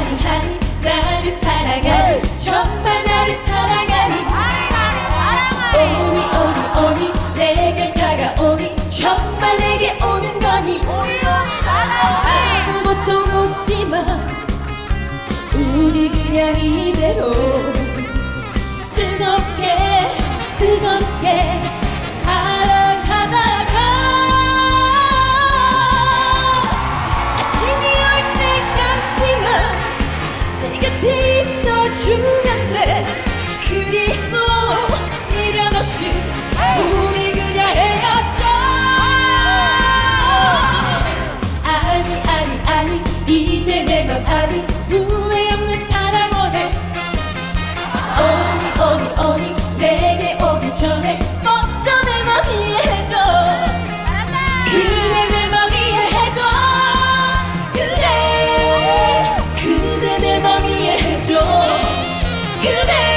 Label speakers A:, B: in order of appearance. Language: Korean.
A: 하니 하니 나를 사랑하니 정말 나를 사랑하니 오니 오니 오니 내게 다가오니 정말 내게 오는 거니. 아무것도 묻지마. 우리 그냥 이대로 곁에 있어주면 돼? 그리고 미련 없이 우리 그냥 헤어져. 아니 아니 아니 이제 내맘 아니 그